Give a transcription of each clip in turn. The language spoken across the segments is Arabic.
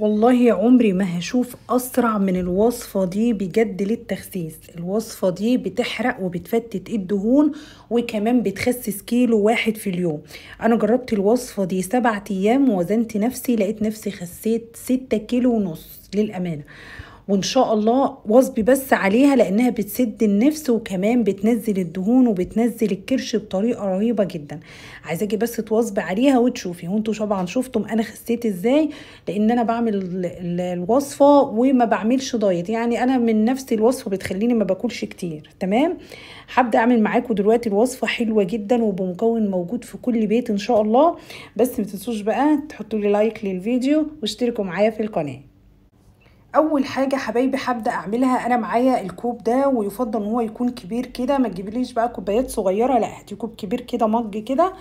والله عمري ما هشوف أسرع من الوصفة دي بجد للتخسيس. الوصفة دي بتحرق وبتفتت الدهون وكمان بتخسس كيلو واحد في اليوم. أنا جربت الوصفة دي سبعة أيام ووزنت نفسي لقيت نفسي خسيت ستة كيلو ونص للأمانة. وإن شاء الله واظبي بس عليها لأنها بتسد النفس وكمان بتنزل الدهون وبتنزل الكرش بطريقة رهيبة جدا. عايزاكي بس تواظبي عليها وتشوفي. وانتوا طبعا شفتم أنا خسيت إزاي؟ لأن أنا بعمل ال- ال- الوصفة وما بعملش diet. يعني أنا من نفس الوصفة بتخليني ما باكلش كتير. تمام؟ هبدأ أعمل معاكم دلوقتي الوصفة حلوة جدا وبمكون موجود في كل بيت إن شاء الله. بس ما تنسوش بقى تحطوا لي like للفيديو واشتركوا معايا في القناة. أول حاجة حبايبي هبدأ أعملها أنا معايا الكوب ده ويفضل إن هو يكون كبير كده ما تجيبليش بقى كوبايات صغيرة لا هاتي كوب كبير كده mug كده.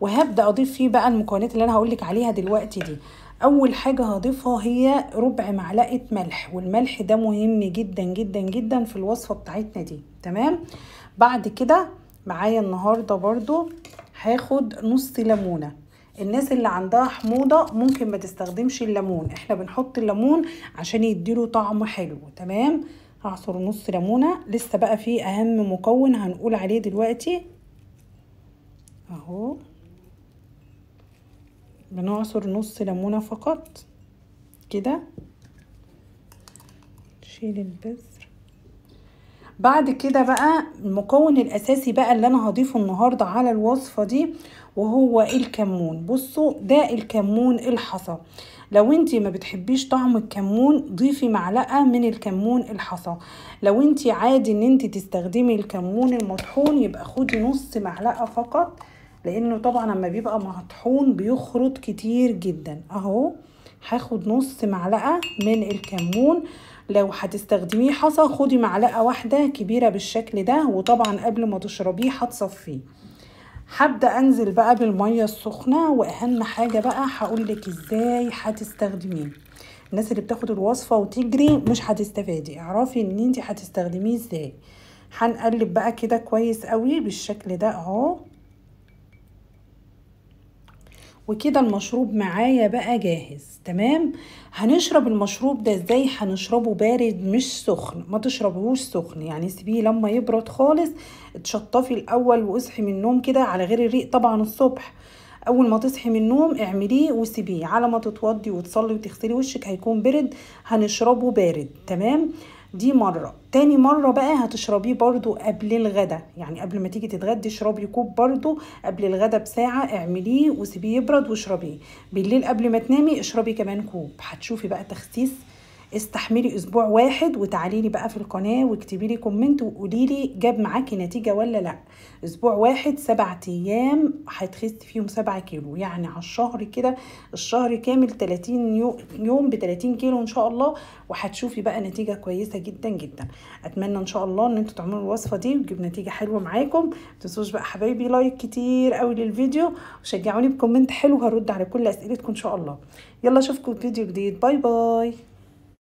وهبدأ أضيف فيه بقى المكونات اللي أنا هقولك عليها دلوقتي دي. أول حاجة هضيفها هي ربع معلقة ملح والملح ده مهم جدا جدا جدا في الوصفة بتاعتنا دي. تمام؟ بعد كده معايا النهارده برضو هاخد نص ليمونة. الناس اللي عندها حموضة ممكن ما تستخدمش الليمون. إحنا بنحط الليمون عشان يديله طعم حلو تمام؟ هعصر نص ليمونة. لسه بقى في أهم مكون هنقول عليه دلوقتي. أهو. بنعصر نص ليمونة فقط. كده. شيل البذر بعد كده بقى المكون الأساسي بقى اللي أنا هضيفه النهارده على الوصفة دي وهو الكمون. بصوا ده الكمون الحصى. لو انتي ما بتحبيش طعم الكمون ضيفي معلقة من الكمون الحصى. لو انتي عادي ان انتي تستخدمي الكمون المطحون يبقى خدي نص معلقة فقط لأنه طبعا لما بيبقى مطحون بيخرط كتير جدا. أهو هاخد نص معلقة من الكمون. لو هتستخدميه حصى خدي معلقة واحدة كبيرة بالشكل ده وطبعا قبل ما تشربيه هتصفيه. هبدأ أنزل بقى بالمية السخنة وأهم حاجة بقى هقولك إزاي هتستخدميه. الناس اللي بتاخد الوصفة وتجري مش هتستفادي. اعرفي إن انت هتستخدميه إزاي. هنقلب بقى كده كويس قوي بالشكل ده أهو. وكده المشروب معايا بقى جاهز تمام؟ هنشرب المشروب ده إزاي؟ هنشربه بارد مش سخن ما تشربوش سخن يعني سيبيه لما يبرد خالص اتشطفي الأول واصحي من النوم كده على غير الريق طبعا الصبح. أول ما تصحي من النوم اعمليه وسيبيه على ما تتوضي وتصلي وتغسلي وشك هيكون برد هنشربه بارد تمام؟ دي مرة. تاني مرة بقى هتشربيه برضو قبل الغدا. يعني قبل ما تيجي تتغدي اشربي كوب برضو قبل الغدا بساعة اعمليه وسيبيه يبرد واشربيه. بالليل قبل ما تنامي اشربي كمان كوب. هتشوفي بقى تخسيس استحملي أسبوع واحد وتعالي لي بقى في القناة واكتبي لي comment وقولي لي جاب معاكي نتيجة ولا لأ. أسبوع واحد سبعة أيام هتخسي فيهم سبعة كيلو يعني على الشهر كده الشهر كامل 30 يو- يوم ب 30 كيلو إن شاء الله وهتشوفي بقى نتيجة كويسة جدا جدا. أتمنى إن شاء الله إن أنتوا تعملوا الوصفة دي وتجيب نتيجة حلوة معاكم. متنسوش بقى حبايبي like كتير قوي للفيديو وشجعوني ب comment حلو هرد على كل أسئلتكم إن شاء الله. يلا أشوفكم في فيديو جديد. bye bye